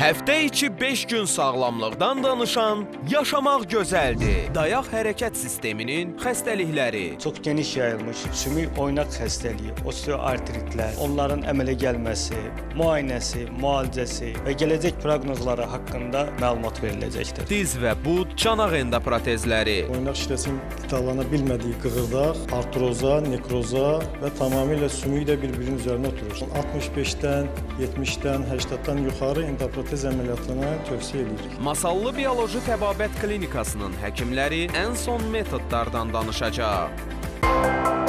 Həftə içi 5 gün sağlamlıqdan danışan Yaşamaq gözəldir. Dayaq hərəkət sisteminin xəstəlikləri. Çox geniş yayılmış sümük oynaq xəstəliyi, osteoartritlər, onların əmələ gəlməsi, müayinəsi, müalicəsi və gələcək proqnozları haqqında məlumat veriləcəkdir. Diz və bud, çanaq endoprotezləri. Oynaq şirəsinin qitalana bilmədiyi qığırdaq artroza, nekroza və tamamilə sümük də bir-birinin üzərinə oturur. 65-dən, 70-dən, 80-dan yuxarı endoprotez əməliyyatını tövsiyə edirik. Masallı Bioloji Təbabət Klinikasının həkimləri ən son metodlardan danışacaq.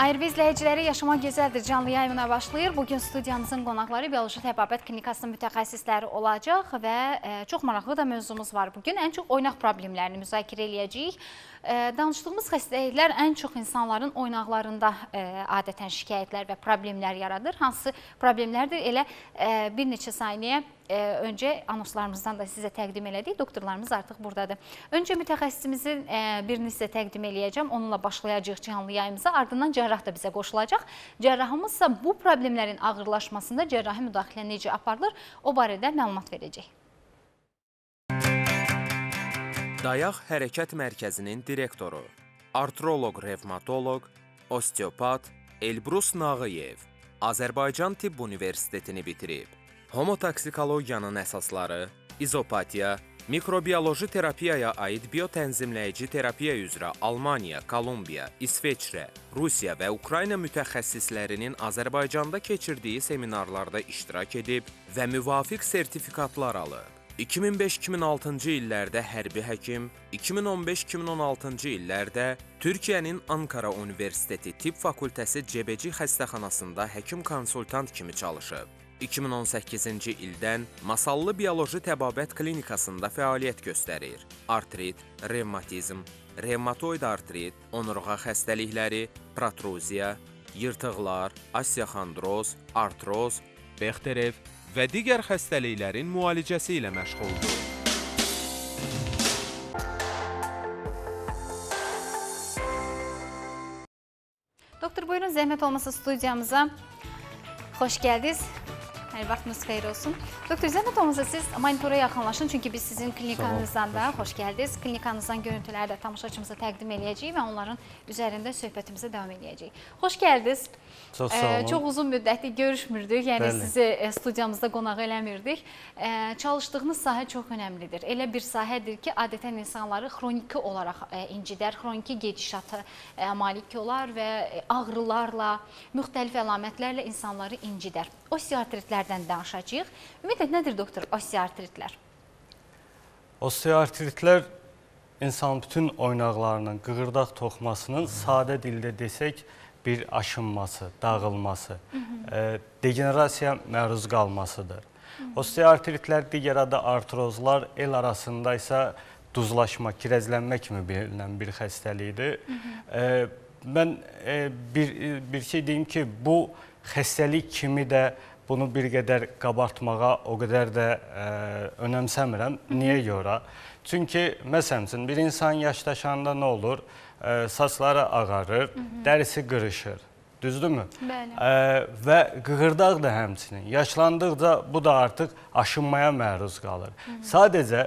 Ayrı izləyiciləri Yaşamaq Gözəldir canlı yayımına başlayır. Bugün studiyamızın qonaqları Bioloji Təbabət Klinikasının mütəxəssisləri olacaq və e, çox maraqlı da mövzumuz var bugün. Ən çox oynaq problemlərini müzakirə eləyəcəyik. Danışdığımız xəstəliklər ən çox insanların oynaqlarında e, adətən şikayətlər və problemlər yaradır. Hansı problemlərdir? Elə e, bir neçə saniyə e, öncə anonslarımızdan da sizə təqdim elədik. Doktorlarımız artıq burdadır. Öncə mütəxəssisimizin birini sizə təqdim eləyəcəm. Onunla başlayacağıq canlı yayımıza. Ardından cərrah da bizə qoşulacaq. Cərrahımız isə bu problemlərin ağırlaşmasında cərrahi müdaxilə necə aparılır, o barədə məlumat verəcək. Dayaq Hərəkət Mərkəzinin direktoru, artroloq, revmatoloq, osteopat Elbrus Nağıyev Azərbaycan Tibb Universitetini bitirib. Homotoksikologiyanın əsasları, izopatiya, mikrobioloji terapiyaya aid biotənzimləyici terapiya üzrə Almaniya, Kolumbiya, İsveçrə, Rusiya və Ukrayna mütəxəssislərinin Azərbaycanda keçirdiyi seminarlarda iştirak edib və müvafiq sertifikatlar alıb. 2005-2006-cı illərdə hərbi həkim, 2015-2016-cı illərdə Türkiyənin Ankara Universiteti Tibb Fakültəsi CBC xəstəxanasında həkim konsultant kimi çalışıb. 2018-ci ildən Masallı Bioloji Təbabət Klinikasında fəaliyyət göstərir. Artrit, revmatizm, revmatoid artrit, onurğa xəstəlikləri, protruziya, yırtıqlar, osteoxondroz, artroz, Bexterev və digər xəstəliklərin müalicəsi ilə məşğuldur. Doktor buyurun zəhmət olmasa studiyamıza xoş gəldiniz. Hər vaxtınız xeyir olsun. Doktor zəhmət olmasa siz monitora yaxınlaşın çünki biz sizin klinikanızdan da xoş gəldiniz. Klinikanızdan görüntüləri də tamaşaçımıza təqdim eləyəcəyik və onların üzərində söhbətimizə davam eləyəcəyik. Xoş gəldiniz. Çox sağ olun. Çox uzun müddətli görüşmürdük, yəni Bəli. sizi ə, studiyamızda qonaq eləmirdik. Çalışdığınız sahə çox önəmlidir. Elə bir sahədir ki, adətən insanları xroniki olaraq ə, incidər, xroniki gedişata ə, malik olar və ağrılarla, müxtəlif əlamətlərlə insanları incidər. Osteoartritlərdən danışacağıq. Ümumiyyətlə nədir doktor osteoartritlər? Osteoartritlər insanın bütün oynaqlarının, qığırdaq toxmasının sadə dildə desək bir aşınması, dağılması, e, degenerasiyaya məruz qalmasıdır. Osteoartritlər digər adı artrozlar, el arasında isə duzlaşma, kirəzlənmə kimi bilinən bir xəstəlikdir. E, mən e, bir bir şey deyim ki, bu xəstəlik kimi də bunu bir qədər qabartmağa o qədər də ə, önəmsəmirəm. Niyə görə? Çünki məsələn üçün bir insan yaşdaşanda nə olur? Ə, saçları ağarır, dərisi qırışır. Düzdürmü? Bəli. Ə, və qığırdaq da həmçinin. Yaşlandıqca bu da artıq aşınmaya məruz qalır. Sadəcə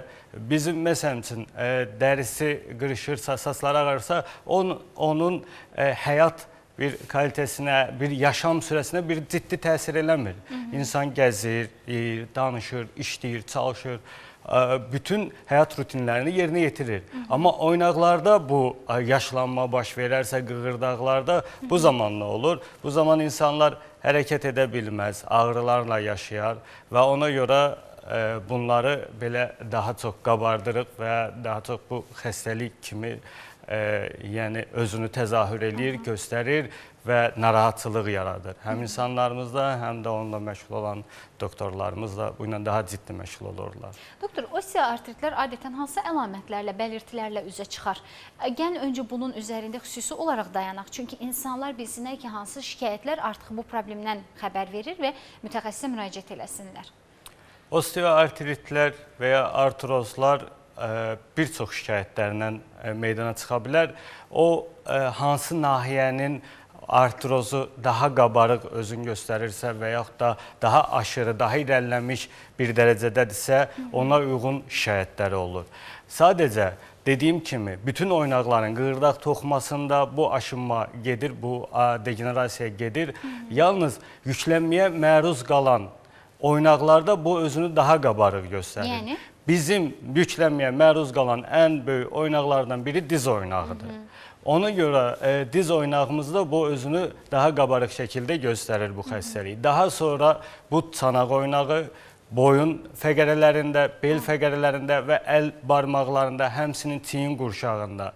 bizim məsələn üçün ə, dərisi qırışırsa, saçları ağarırsa, onun, onun ə, həyat bir kalitəsinə, bir yaşam sürəsinə bir ciddi təsir eləmir. İnsan gəzir, yeyir, danışır, işləyir, çalışır, bütün həyat rutinlərini yerinə yetirir. Amma oynaqlarda bu yaşlanma baş verərsə, qığırdaqlarda bu zaman nə olur? Bu zaman insanlar hərəkət edə bilməz, ağrılarla yaşayar və ona görə bunları belə daha çox qabardırıq və daha çox bu xəstəlik kimi yəni özünü təzahür eləyir, göstərir və narahatçılıq yaradır. Həm insanlarımızda, həm də onunla məşğul olan doktorlarımız da bu ilə daha ciddi məşğul olurlar. Doktor, osteoartritlər adətən hansı əlamətlərlə, belirtilərlə üzə çıxar? Gəlin öncə bunun üzərində xüsusi olaraq dayanaq. Çünki insanlar bilsinlər ki, hansı şikayətlər artıq bu problemdən xəbər verir və mütəxəssisə müraciət eləsinlər. Osteoartritlər və ya artrozlar bir çox şikayətlərlə meydana çıxa bilər. O hansı nahiyənin artrozu daha qabarıq özün göstərirsə və yaxud da daha aşırı, daha irəliləmiş bir dərəcədədirsə, ona uyğun şikayətləri olur. Sadəcə Dediyim kimi, bütün oynaqların qığırdaq toxumasında bu aşınma gedir, bu degenerasiya gedir. Yalnız yüklənməyə məruz qalan oynaqlarda bu özünü daha qabarıq göstərir. Yəni? Bizim yüklənməyə məruz qalan ən böyük oynaqlardan biri diz oynağıdır. Ona görə e, diz oynağımızda bu özünü daha qabarıq şəkildə göstərir bu xəstəlik. Daha sonra bu çanaq oynağı, boyun fəqərələrində, bel fəqərələrində və əl barmaqlarında, həmsinin çiyin qurşağında.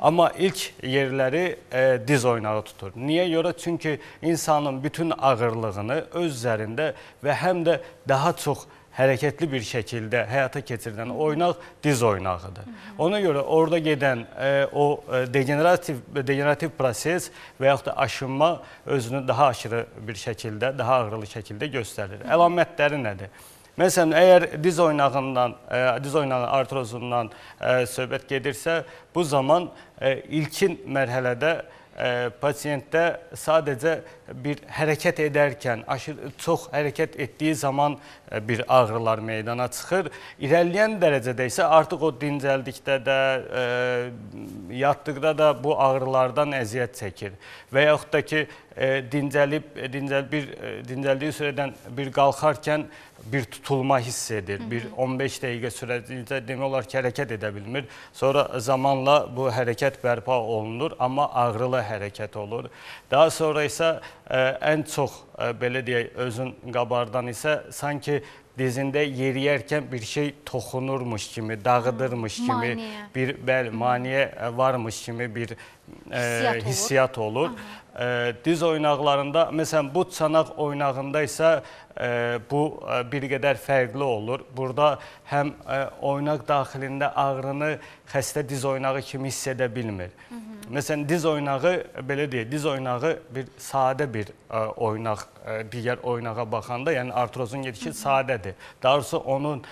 Amma ilk yerləri e, diz oynağı tutur. Niyə görə? Çünki insanın bütün ağırlığını öz üzərində və həm də daha çox hərəkətli bir şəkildə həyata keçirilən oynaq diz oynağıdır. Ona görə orada gedən e, o e, degenerativ degenerativ proses və yaxud da aşınma özünü daha aşırı bir şəkildə, daha ağrılı şəkildə göstərir. Əlamətləri nədir? Məsələn, əgər diz oynağından, diz oynağı artrozundan söhbət gedirsə, bu zaman ilkin mərhələdə pasiyentdə sadəcə bir hərəkət edərkən, aşırı çox hərəkət etdiyi zaman ə, bir ağrılar meydana çıxır. İrəliyən dərəcədə isə artıq o dincəldikdə də, ə, yatdıqda da bu ağrılardan əziyyət çəkir. Və yaxud da ki, dincəlib, dincəl bir dincəldiyi sürədən bir qalxarkən bir tutulma hiss edir. Bir 15 dəqiqə sürəcəkdə demək olar ki, hərəkət edə bilmir. Sonra zamanla bu hərəkət bərpa olunur, amma ağrılı hərəkət olur. Daha sonra isə ə, ən çox ə, belə deyək, özün qabardan isə sanki dizində yeriyərkən bir şey toxunurmuş kimi, dağıdırmış kimi, Maneə. bir bəli, maneə varmış kimi bir ə, Hissiyat olur. hissiyat olur. Ə, diz oynaqlarında, məsələn, bu çanaq oynağında isə ə, bu ə, bir qədər fərqli olur. Burada həm ə, oynaq daxilində ağrını xəstə diz oynağı kimi hiss edə bilmir. Məsələn, diz oynağı belə deyək, diz oynağı bir sadə bir oynaq digər oynağa baxanda, yəni artrozun gedişi sadədir. Daha doğrusu onun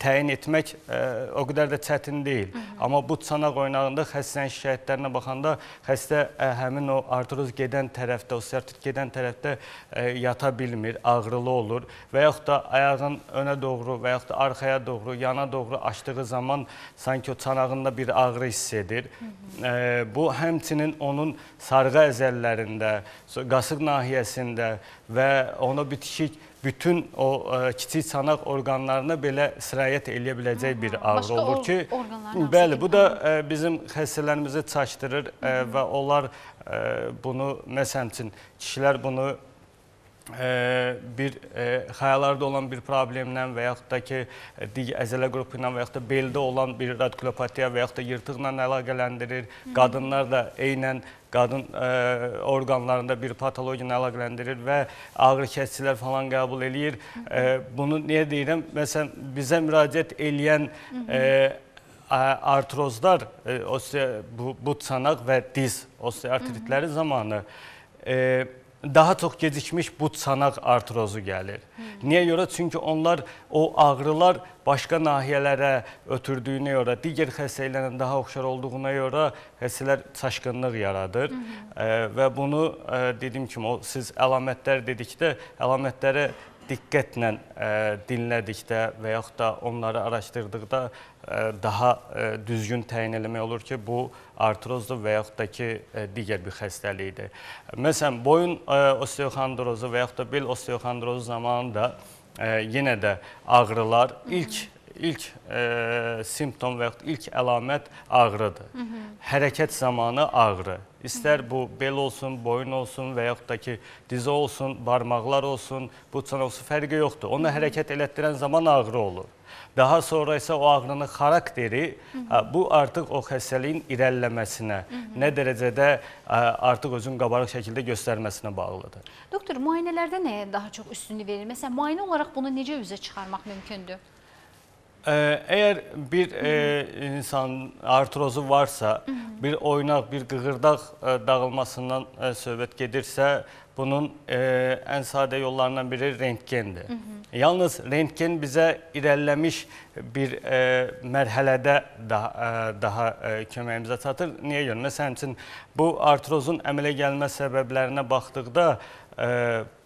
təyin etmək o qədər də çətin deyil. Amma bu çanaq oynağında xəstənin şikayətlərinə baxanda xəstə həmin o artroz gedən tərəfdə, osteoartrit gedən tərəfdə ə, yata bilmir, ağrılı olur və yaxud da ayağın önə doğru və yaxud da arxaya doğru, yana doğru açdığı zaman sanki o çanağında bir ağrı hiss edir. Ə, bu həmçinin onun sarğı əzəllərində, qasıq nahiyəsində və ona bitişik bütün o ə, kiçik çanaq orqanlarına belə sirayət eləyə biləcək bir ağrı Başqa olur ki, bəli, bu da ə, bizim xəstələrimizi çaşdırır ə, və onlar ə, bunu məsəl üçün kişilər bunu ə, bir ə, xəyalarda olan bir problemlə və yaxud da ki, digər əzələ qrupu ilə və yaxud da beldə olan bir radikulopatiya və yaxud da yırtıqla əlaqələndirir. Qadınlar da eynən qadın ə, orqanlarında bir patologiya əlaqələndirir və ağrı kəsicilər falan qəbul eləyir. Ə, bunu niyə deyirəm? Məsələn, bizə müraciət eləyən ə, a- artrozlar, e, osteo, bu, bu çanaq və diz osteoartritləri zamanı e, daha çox gecikmiş bu çanaq artrozu gəlir. Niyə görə? Çünki onlar o ağrılar başqa nahiyələrə ötürdüyünə görə, digər xəstəliklərlə daha oxşar olduğuna görə xəstələr çaşqınlıq yaradır. E, və bunu e, dediyim kimi o siz əlamətlər dedikdə əlamətləri diqqətlə ə, dinlədikdə və yaxud da onları araşdırdıqda daha ə, düzgün təyin eləmək olur ki, bu artrozdur və yaxud da ki, ə, digər bir xəstəlikdir. Məsələn, boyun osteoxondrozu və yaxud da bel osteoxondrozu zamanında yenə də ağrılar ilk ilk ə, simptom və yaxud ilk əlamət ağrıdır. Hərəkət zamanı ağrı. İstər bu bel olsun, boyun olsun və yaxud da ki, dizə olsun, barmaqlar olsun, bu çan olsun, fərqi yoxdur. Onu hərəkət elətdirən zaman ağrı olur. Daha sonra isə o ağrının xarakteri ə, bu artıq o xəstəliyin irəliləməsinə, nə dərəcədə ə, artıq özün qabarıq şəkildə göstərməsinə bağlıdır. Doktor, müayinələrdə nəyə daha çox üstünlük verilir? Məsələn, müayinə olaraq bunu necə üzə çıxarmaq mümkündür? Ə, Əgər bir e, insan artrozu varsa, bir oynaq, bir qığırdaq e, dağılmasından e, söhbət gedirsə, bunun e, ən sadə yollarından biri rentgendir. Yalnız rentgen bizə irəliləmiş bir e, mərhələdə daha, e, daha e, köməyimizə çatır. Niyə görə? Məsələn üçün bu artrozun əmələ gəlmə səbəblərinə baxdıqda e,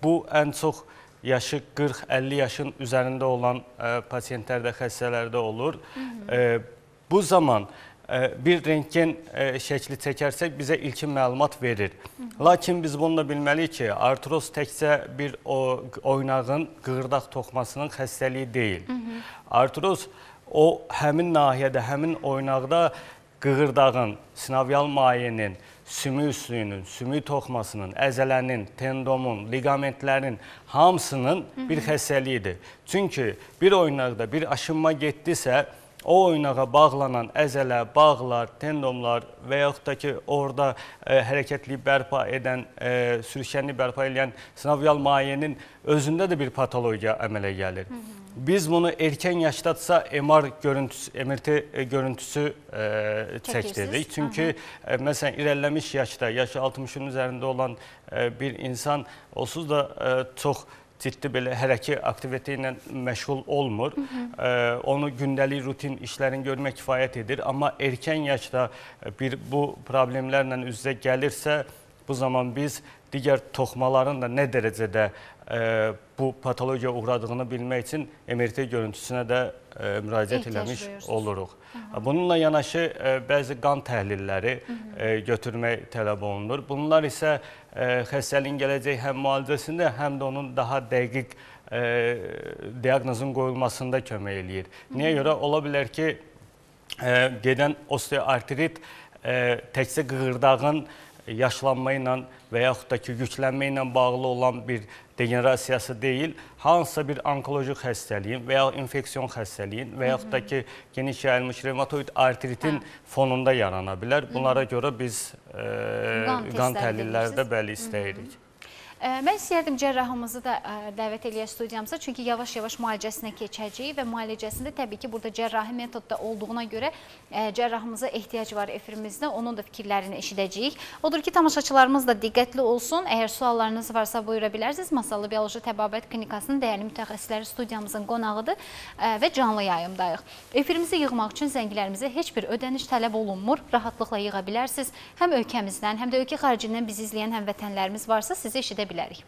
bu ən çox yaşı 40-50 yaşın üzərində olan e, pasientlərdə, xəstələrdə olur. E, bu zaman e, bir rentgen e, şəkli çəkərsək bizə ilkin məlumat verir. Lakin biz bunu da bilməliyik ki, artroz təkcə bir o oynağın qığırdaq toxmasının xəstəliyi deyil. Artroz o həmin nahiyədə, həmin oynaqda qığırdağın, sinovial mayenin, sümük üslüyünün, sümük toxmasının, əzələnin, tendomun, liqamentlərin hamısının bir xəstəliyidir. Çünki bir oynaqda bir aşınma getdisə, o oynağa bağlanan əzələ, bağlar, tendonlar və yaxud da ki, orada e, hərəkətliyi bərpa edən, e, sürüşkənliyi bərpa edən sinovial mayenin özündə də bir patologiya əmələ gəlir. Biz bunu erkən yaşdadsa MR görüntüsü, MRT e, görüntüsü Çəkirsiniz. çəkdiririk. Çünki e, məsələn irəliləmiş yaşda, yaşı 60-ın üzərində olan e, bir insan onsuz da e, çox ciddi belə hərəki aktivitet ilə məşğul olmur. Hı -hı. E, onu gündəlik rutin işlərini görmək kifayət edir. Amma erkən yaşda bir bu problemlərlə üz-üzə gəlirsə, bu zaman biz digər toxmaların da nə dərəcədə e, bu patologiyaya uğradığını bilmək üçün MRT görüntüsünə də e, müraciət eləmiş oluruq. Bununla yanaşı e, bəzi qan təhlilləri e, götürmək tələb olunur. Bunlar isə e, xəstəliyin gələcək həm müalicəsində, həm də onun daha dəqiq diaqnozun qoyulmasında kömək eləyir. Niyə görə? Ola bilər ki, gedən osteoartrit təkcə qığırdağın yaşlanma ilə və yaxud da ki, yüklənmə ilə bağlı olan bir degenerasiyası deyil, hansısa bir onkoloji xəstəliyin və ya infeksiyon xəstəliyin və yaxud da ki, geniş yayılmış revmatoid artritin fonunda yarana bilər. Bunlara görə biz e, Qan qan təhlilləri də bəli istəyirik. Ə, Mən istəyərdim cərrahımızı da dəvət eləyək studiyamıza, çünki yavaş-yavaş müalicəsinə keçəcəyik və müalicəsində təbii ki, burada cərrahi metodda olduğuna görə cərrahımıza ehtiyac var efirimizdə. Onun da fikirlərini eşidəcəyik. Odur ki, tamaşaçılarımız da diqqətli olsun. Əgər suallarınız varsa buyura bilərsiniz. Masallı Bioloji Təbabət Klinikasının dəyərli mütəxəssisləri studiyamızın qonağıdır və canlı yayımdayıq. Efirimizi yığmaq üçün zənglərimizə heç bir ödəniş tələb olunmur. Rahatlıqla yığa bilərsiniz. Həm ölkəmizdən, həm də ölkə xaricindən bizi izləyən həmvətənlərimiz varsa sizi eşidə bilərik.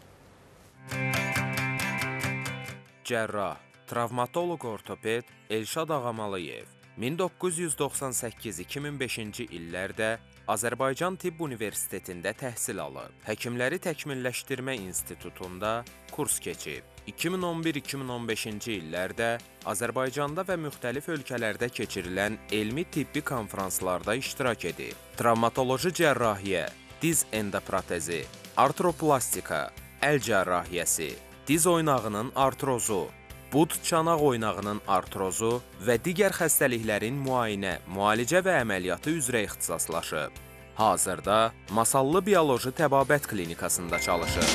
Cərrah, travmatoloq ortoped Elşad Ağamalıyev 1998-2005-ci illərdə Azərbaycan Tibb Universitetində təhsil alıb. Həkimləri Təkmilləşdirmə İnstitutunda kurs keçib. 2011-2015-ci illərdə Azərbaycanda və müxtəlif ölkələrdə keçirilən elmi tibbi konfranslarda iştirak edib. Travmatoloji cərrahiyyə, diz endoprotezi, artroplastika, əl cərrahiyyəsi, diz oynağının artrozu, bud çanaq oynağının artrozu və digər xəstəliklərin müayinə, müalicə və əməliyyatı üzrə ixtisaslaşıb. Hazırda Masallı Bioloji Təbabət Klinikasında çalışır.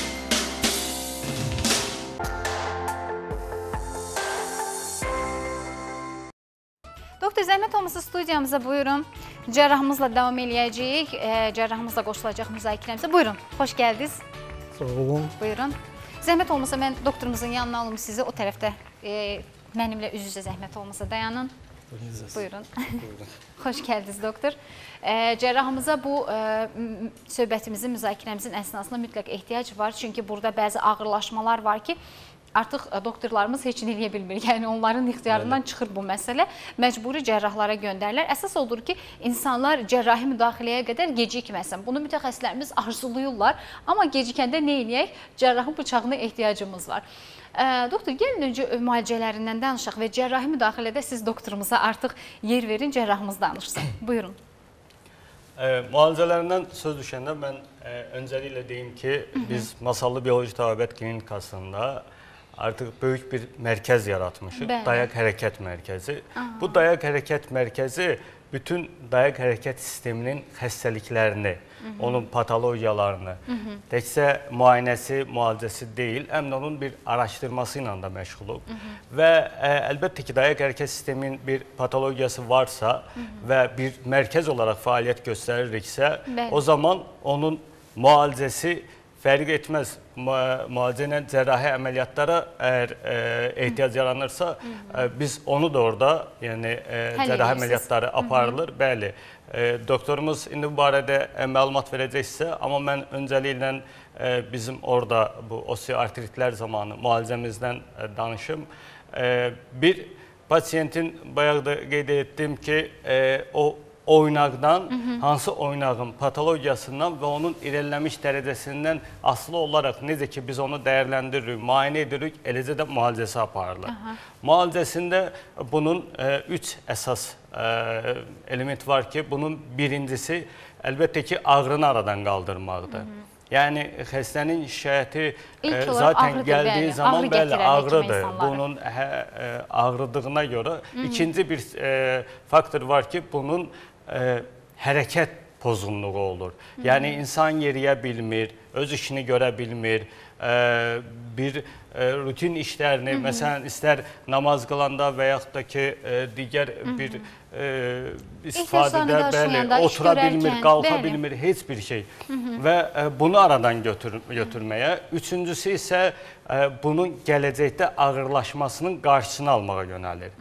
Doktor zəhmət olmasa studiyamıza buyurun. Cərrahımızla davam eləyəcəyik. Cərrahımızla qoşulacaq müzakirəmizə. Buyurun. Xoş gəldiniz. Sağ olun. Buyurun. Zəhmət olmasa mən doktorumuzun yanına alım sizi o tərəfdə. E, mənimlə üz-üzə zəhmət olmasa dayanın. Buyurun. Xoş gəldiniz doktor. E, cərrahımıza bu e, söhbətimizin, müzakirəmizin əsnasında mütləq ehtiyac var. Çünki burada bəzi ağırlaşmalar var ki, artıq e, doktorlarımız heç nə eləyə bilmir. Yəni onların ixtiyarından çıxır bu məsələ. Məcburi cərrahlara göndərirlər. Əsas odur ki, insanlar cərrahi müdaxiləyə qədər gecikməsin. Bunu mütəxəssislərimiz arzulayırlar. Amma gecikəndə nə edək? Cərrahın bıçağına ehtiyacımız var. Ə, Doktor, gəlin öncə müalicələrindən danışaq və cərrahi müdaxilədə siz doktorumuza artıq yer verin, cərrahımız danışsın. Buyurun. E, müalicələrindən söz düşəndə mən e, öncəliklə deyim ki, biz Masallı Bioloji Təbabət Klinikasında artıq böyük bir mərkəz yaratmışıq. Bəli. Dayaq hərəkət mərkəzi. Bu dayaq hərəkət mərkəzi bütün dayaq hərəkət sisteminin xəstəliklərini, onun patologiyalarını, təkcə müayinəsi, müalicəsi deyil, həm də onun bir araşdırması ilə də məşğuluq. Və ə, əlbəttə ki, dayaq hərəkət sisteminin bir patologiyası varsa və bir mərkəz olaraq fəaliyyət göstəririksə, Bəli. o zaman onun müalicəsi fərq etməz. Müalicə ilə cərrahi əməliyyatlara əgər e, ehtiyac yaranırsa, e, biz onu da orada, yəni e, Həll cərrahi əməliyyatları aparılır. Bəli. E, doktorumuz indi bu barədə məlumat verəcəksə, amma mən öncəliklə bizim orada bu osteoartritlər zamanı müalicəmizdən danışım. Bir pasiyentin bayaq da qeyd etdim ki, o oynaqdan, hansı oynağın patologiyasından və onun irəliləmiş dərəcəsindən asılı olaraq necə ki biz onu dəyərləndiririk, müayinə edirik, eləcə də müalicəsi aparılır. Müalicəsində bunun 3 əsas e, element var ki, bunun birincisi əlbəttə ki ağrını aradan qaldırmaqdır. Yəni xəstənin şikayəti e, zaten gəldiyi bəli. zaman Ağrı bəli ağrıdır. Bunun hə, e, ağrıdığına görə ikinci bir e, faktor var ki, bunun e, hərəkət pozğunluğu olur. Yəni insan yeriyə bilmir, öz işini görə bilmir, e, bir e, rutin işlərini, məsələn, istər namaz qılanda və yaxud da ki, e, digər bir e, istifadədə bəli, otura bilmir, görərkən, qalxa bəli. bilmir, heç bir şey. Və e, bunu aradan götür götürməyə, üçüncüsü isə e, bunun gələcəkdə ağırlaşmasının qarşısını almağa yönəlir.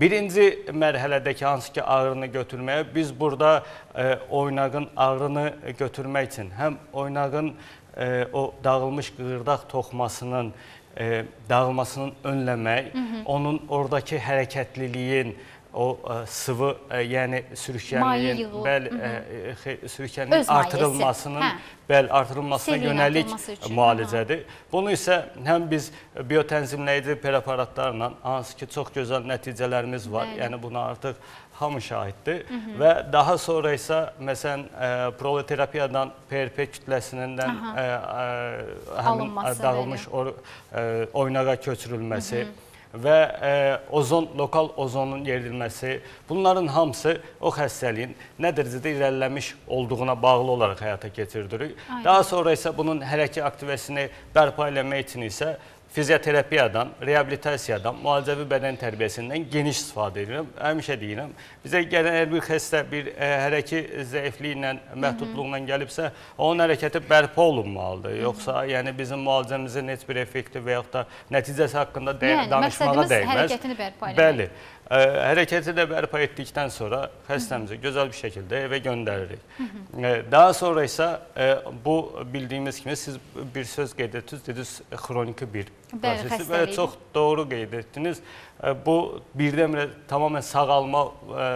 Birinci mərhələdəki hansı ki ağrını götürməyə biz burada e, oynağın ağrını götürmək üçün həm oynağın e, o dağılmış qığırdaq toxmasının e, dağılmasının önləmək, onun oradakı hərəkətliliyin o e, sıvı, e, yəni sürüşkənliyin, bəli, e, e, sürüşkənliyin artırılmasının Hə. bəli artırılmasına Selin yönəlik üçün, müalicədir. Bunu isə həm biz biotənzimləyici preparatlarla hansı ki çox gözəl nəticələrimiz var. Bəli. Yəni buna artıq hamı şahiddir. Və daha sonra isə məsələn e, proloterapiyadan PRP kütləsindən e, e, həmin dağılmış or, e, oynağa köçürülməsi və e, ozon lokal ozonun yeridilməsi bunların hamısı o xəstəliyin nə dərəcədə irəliləmiş olduğuna bağlı olaraq həyata keçiririk. Daha sonra isə bunun hərəkət aktivəsini bərpa etmək üçün isə fizioterapiyadan, reabilitasiyadan, müalicəvi bədən tərbiyəsindən geniş istifadə edirəm. Həmişə deyirəm, bizə gələn hər bir xəstə bir ə, hərəki zəifliyi ilə, məhdudluqla gəlibsə, onun hərəkəti bərpa olunmalıdır. Yoxsa yəni bizim müalicəmizin heç bir effekti və yaxud da nəticəsi haqqında Yəni, danışmağa məqsədimiz dəyməz. hərəkətini bərpa etmək. Bəli. Ə, hərəkəti də bərpa etdikdən sonra xəstəmizi gözəl bir şəkildə evə göndəririk. Ə, Daha sonra isə ə, bu bildiyimiz kimi siz bir söz qeyd etdiniz, dediniz xroniki bir prosesi və çox doğru qeyd etdiniz. Bu birdən-birə tamamilə sağalma ə,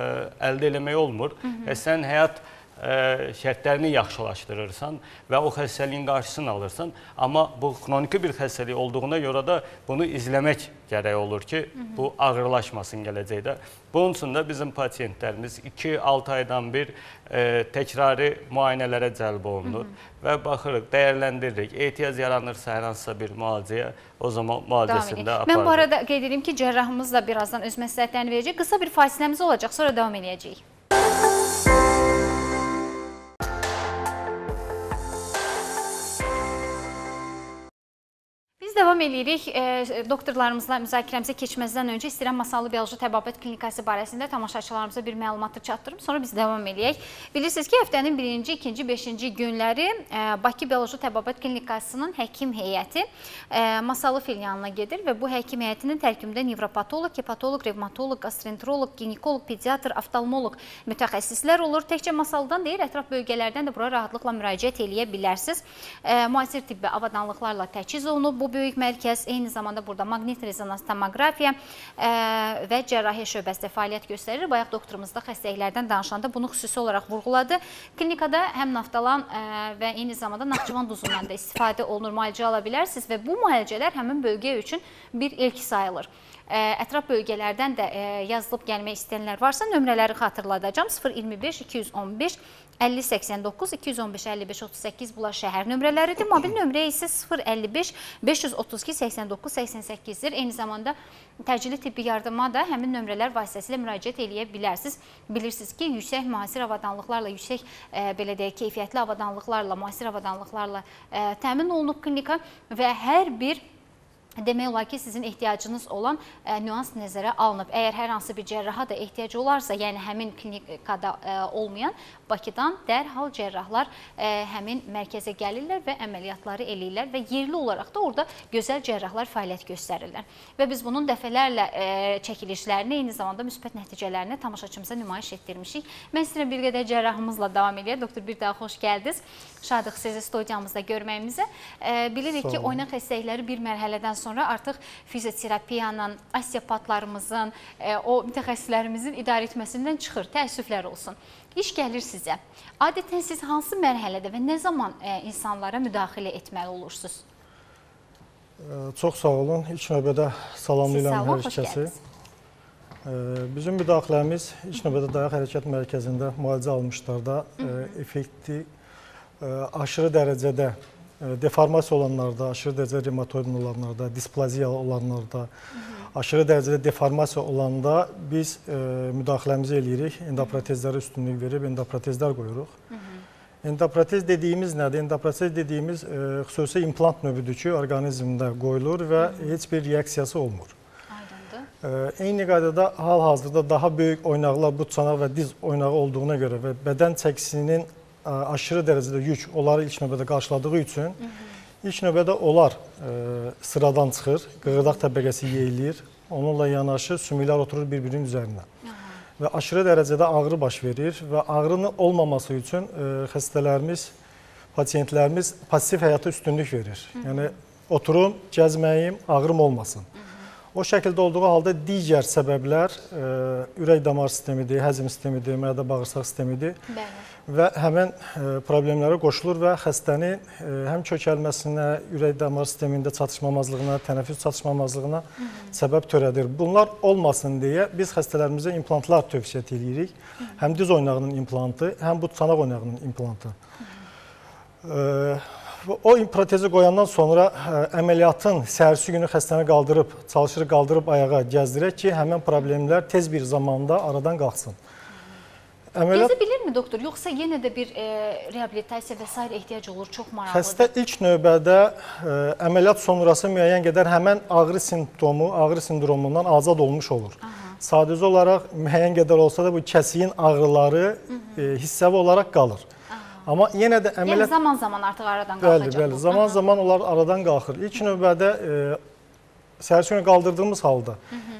əldə eləmək olmur. Xəstənin həyat ə, şərtlərini yaxşılaşdırırsan və o xəstəliyin qarşısını alırsan. Amma bu xroniki bir xəstəlik olduğuna görə də bunu izləmək gərək olur ki, bu ağırlaşmasın gələcəkdə. Bunun üçün də bizim pasiyentlərimiz 2-6 aydan bir ə, təkrari müayinələrə cəlb olunur və baxırıq, dəyərləndiririk. Ehtiyac yaranırsa hər hansısa bir müalicəyə, o zaman müalicəsində aparırıq. Mən bu arada qeyd edim ki, cərrahımız da birazdan öz məsləhətlərini verəcək. Qısa bir fasiləmiz olacaq, sonra davam edəcəyik. Edirik. E, doktorlarımızla müzakirəmizə keçməzdən öncə istəyirəm Masallı Bioloji Təbabət Klinikası barəsində tamaşaçılarımıza bir məlumatı çatdırım. Sonra biz davam edək. Bilirsiniz ki, həftənin 1-ci, 2-ci, 5-ci günləri e, Bakı Bioloji Təbabət Klinikasının həkim heyəti e, Masallı filialına gedir və bu həkim heyətinin tərkibində nevropatoloq, hepatoloq, revmatoloq, gastroenteroloq, ginekoloq, pediatr, oftalmoloq mütəxəssislər olur. Təkcə Masallıdan deyil, ətraf bölgələrdən də bura rahatlıqla müraciət eləyə bilərsiniz. E, müasir tibbi avadanlıqlarla təchiz olunub bu böyük mərkəz. Eyni zamanda burada maqnit rezonans tomoqrafiya e, və cərrahiyyə şöbəsində fəaliyyət göstərir. Bayaq doktorumuz da xəstəliklərdən danışanda bunu xüsusi olaraq vurğuladı. Klinikada həm naftalan e, və eyni zamanda Naxçıvan duzundan da istifadə olunur, müalicə ala bilərsiniz və bu müalicələr həmin bölgə üçün bir ilk sayılır. Ə, Ətraf bölgələrdən də yazılıb gəlmək istəyənlər varsa nömrələri xatırladacağam. 025 215 50 89 215 55 38 bunlar şəhər nömrələridir. Mobil nömrə isə 055 532 89 88-dir. Eyni zamanda təcili tibbi yardıma da həmin nömrələr vasitəsilə müraciət eləyə bilərsiniz. Bilirsiniz ki, yüksək müasir avadanlıqlarla, yüksək ə, belə deyək, keyfiyyətli avadanlıqlarla, müasir avadanlıqlarla ə, təmin olunub klinika və hər bir Demək olar ki, sizin ehtiyacınız olan ə, nüans nəzərə alınıb. Əgər hər hansı bir cərraha da ehtiyac olarsa, yəni həmin klinikada ə, olmayan Bakıdan dərhal cərrahlar ə, həmin mərkəzə gəlirlər və əməliyyatları eləyirlər və yerli olaraq da orada gözəl cərrahlar fəaliyyət göstərirlər. Və biz bunun dəfələrlə ə, çəkilişlərini, eyni zamanda müsbət nəticələrini tamaşaçımıza nümayiş etdirmişik. Mən sizinlə bir qədər cərrahımızla davam edir. Doktor bir daha xoş gəldiniz. Şadıq sizi studiyamızda görməyimizə. Ə, bilirik ki, oynaq xəstəlikləri bir mərhələdən sonra artıq fizioterapiyanın, osteopatlarımızın, ə, o mütəxəssislərimizin idarə etməsindən çıxır. Təəssüflər olsun. İş gəlir sizə. Adətən siz hansı mərhələdə və nə zaman ə, insanlara müdaxilə etməli olursunuz? Çox sağ olun. İlk növbədə salamlayıram hər kəsi. Bizim müdaxiləmiz ilk növbədə dayaq hərəkət mərkəzində müalicə almışlarda e, effekti e, aşırı dərəcədə e, deformasiya olanlarda, aşırı dərəcədə revmatoid olanlarda, displaziya olanlarda, aşırı dərəcədə deformasiya olanda biz e, müdaxiləmizi eləyirik, endoprotezlərə üstünlük verib endoprotezlər qoyuruq. Endoprotez dediyimiz nədir? Endoprotez dediyimiz e, xüsusi implant növüdür ki, orqanizmdə qoyulur və heç bir reaksiyası olmur. Aydındır. Ee, Eyni qaydada hal-hazırda daha böyük oynaqlar bu çanaq və diz oynağı olduğuna görə və bədən çəkisinin ə, aşırı dərəcədə yük onları ilk növbədə qarşıladığı üçün ilk növbədə onlar ə, sıradan çıxır, qığırdaq təbəqəsi yeyilir, onunla yanaşı sümüklər oturur bir-birinin üzərinə. Və aşırı dərəcədə ağrı baş verir və ağrının olmaması üçün ə, xəstələrimiz, pasiyentlərimiz pasiv həyata üstünlük verir. Yəni oturum, gəzməyim, ağrım olmasın. O şəkildə olduğu halda digər səbəblər ə, ürək damar sistemidir, həzm sistemidir, mədə bağırsaq sistemidir Bəli. və həmin ə, problemlərə qoşulur və xəstənin ə, həm kökəlməsinə, ürək damar sistemində çatışmamazlığına, tənəffüs çatışmamazlığına səbəb törədir. Bunlar olmasın deyə biz xəstələrimizə implantlar tövsiyə edirik. Həm diz oynağının implantı, həm bu çanaq oynağının implantı. Ə, O protezi qoyandan sonra ə, əməliyyatın səhərsi günü xəstəni qaldırıb, çalışırıq qaldırıb ayağa gəzdirək ki, həmin problemlər tez bir zamanda aradan qalxsın. Əməliyyat Gəzə bilirmi doktor, yoxsa yenə də bir e, reabilitasiya və s. ehtiyac olur, çox maraqlıdır. xəstə ilk növbədə ə, əməliyyat sonrası müəyyən qədər həmən ağrı simptomu, ağrı sindromundan azad olmuş olur. Sadəcə olaraq müəyyən qədər olsa da bu kəsiyin ağrıları ə, hissəvi olaraq qalır. Amma yenə də Yəni əməliyyat zaman-zaman artıq aradan Bəli, qalxacaq. bəli. bu. Zaman-zaman onlar aradan qalxır. İlk növbədə e, səhərsi günü qaldırdığımız halda,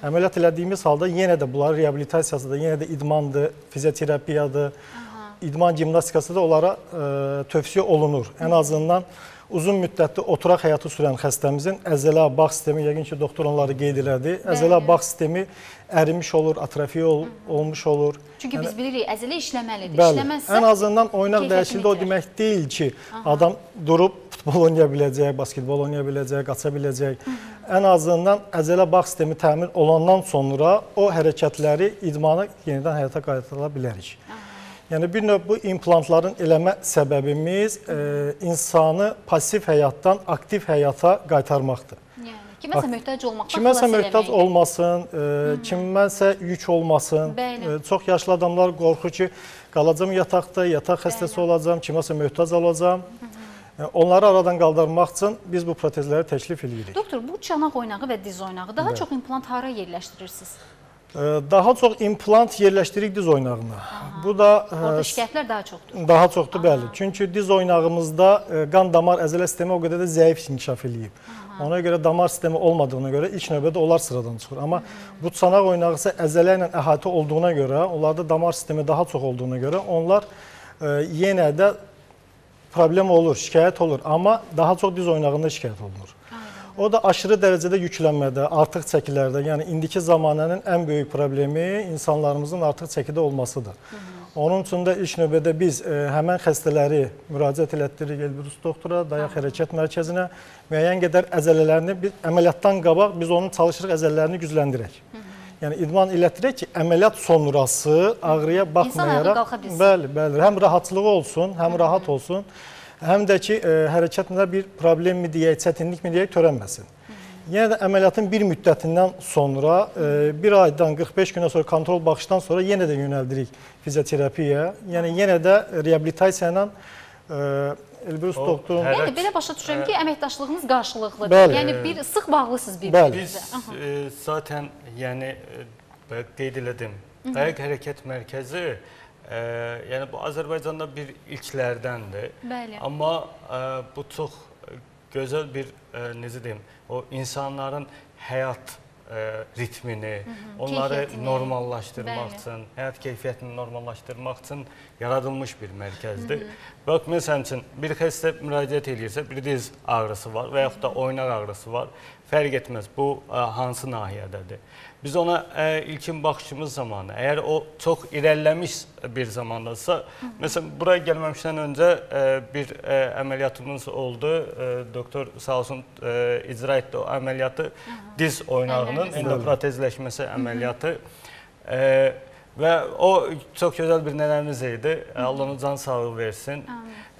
əməliyyat elədiyimiz halda yenə də bunların reabilitasiyası da, yenə də idmandır, fizioterapiyadır, idman gimnastikası da onlara e, tövsiyə olunur. Ən azından uzun müddətli oturaq həyatı sürən xəstəmizin əzələ bağ sistemi, yəqin ki, doktor onları qeyd elədi. Əzələ bağ sistemi ərimiş olur, atrofiya ol, olmuş olur. Çünki biz bilirik, əzələ işləməlidir. Bəli. İşləməzsə Ən azından oynaq dəyişildi o demək deyil ki, adam durub futbol oynaya biləcək, basketbol oynaya biləcək, qaça biləcək. Ən azından əzələ bağ sistemi təmin olandan sonra o hərəkətləri idmana yenidən həyata qaytarıla bilərik. Yəni bir növ bu implantların eləmə səbəbimiz e, insanı pasiv həyatdan aktiv həyata qaytarmaqdır. yəni kiməsə möhtac olmaqdan Kiməsə möhtac eləməkdir. olmasın, e, kiməsə yük olmasın. Bəli. E, çox yaşlı adamlar qorxur ki, qalacam yataqda, yataq xəstəsi olacam, kiməsə möhtac olacam. E, onları aradan qaldırmaq üçün biz bu protezləri təklif edirik. Doktor, bu çanaq oynağı və diz oynağı daha çox implant hara yerləşdirirsiniz? Daha çox implant yerləşdiririk diz oynağına. Bu da e, Orada şikayətlər daha çoxdur. Daha çoxdur, bəli. Çünki diz oynağımızda e, qan damar əzələ sistemi o qədər də zəif inkişaf eləyib. Ona görə damar sistemi olmadığına görə ilk növbədə onlar sıradan çıxır. Amma bu çanaq oynağı isə əzələ ilə əhatə olduğuna görə, onlarda damar sistemi daha çox olduğuna görə onlar e, yenə də problem olur, şikayət olur. Amma daha çox diz oynağında şikayət olunur. O da aşırı dərəcədə yüklənmədə, artıq çəkilərdə, yəni indiki zamanənin ən böyük problemi insanlarımızın artıq çəkidə olmasıdır. Onun üçün də ilk növbədə biz e, həmən xəstələri müraciət elətdiririk Elbrus doktora, dayaq hərəkət mərkəzinə. Müəyyən qədər əzələlərini biz əməliyyatdan qabaq biz onun çalışırıq əzələlərini gücləndirək. Yəni idman elətdirək ki, əməliyyat sonrası ağrıya baxmayaraq, bəli, bəli, həm rahatlığı olsun, həm rahat olsun, həm də ki, e, hərəkətində bir problem mi deyək, çətinlik mi deyək törənməsin. Yenə də əməliyyatın bir müddətindən sonra, e, bir aydan 45 günə sonra kontrol baxışdan sonra yenə də yönəldirik fizioterapiyaya. Yəni yenə də reabilitasiya ilə e, Elbrus hər- Yəni belə başa düşürəm ki, əməkdaşlığınız qarşılıqlıdır. Bəli. Yəni bir sıx bağlısınız Bəli. bir-birinizə. Biz e, zaten yəni e, qeyd elədim. Qayıq hərəkət mərkəzi e, yəni bu Azərbaycanda bir ilklərdəndir. Bəli. Amma e, bu çox gözəl bir e, necə deyim, o insanların həyat e, ritmini, onları Keyfiyyətini. normallaşdırmaq Bəli. üçün, həyat keyfiyyətini normallaşdırmaq üçün yaradılmış bir mərkəzdir. Bax məsəl üçün bir xəstə müraciət eləyirsə, bir diz ağrısı var və yaxud da oynaq ağrısı var. Fərq etməz bu ə, hansı nahiyədədir. Biz ona ə, ilkin baxışımız zamanı, əgər o çox irəliləmiş bir zamandasa, məsələn bura gəlməmişdən öncə ə, bir ə, əməliyyatımız oldu. Ə, doktor sağ olsun ə, icra etdi o əməliyyatı. Diz oynağının endoprotezləşməsi əməliyyatı. Ə, və o çox gözəl bir nənəmiz idi. Allah ona can sağlığı versin.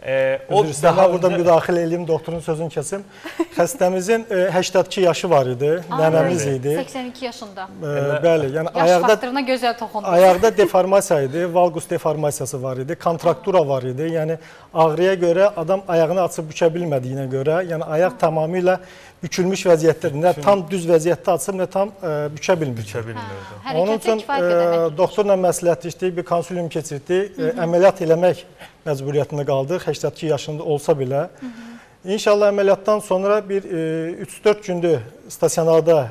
Ə, O istəyirəm burada öncə- müdaxilə edeyim, doktorun sözünü kəsim. Xəstəmizin e, 82 yaşı var idi, nənəmiz idi. 82 yaşında. E, Bəli, yəni Yaş ayaqda faktoruna gözəl toxundunuz. ayaqda deformasiya idi, valgus deformasiyası var idi, kontraktura var idi. Yəni ağrıya görə adam ayağını açıb bükę bilmədiyinə görə, yəni ayaq tamamilə bükülmüş vəziyyətdədir. Nə tam düz vəziyyətdə açıb, nə tam e, bükę bilmir. Düşə bilmirdi. Onun üçün kifayət e, doktorla məsləhətləşdik, bir konsilium keçirdik, e, əməliyyat eləmək məcburiyyətində qaldıq 82 yaşında olsa belə. İnşallah əməliyyatdan sonra bir e, 3-4 gündür stasionarda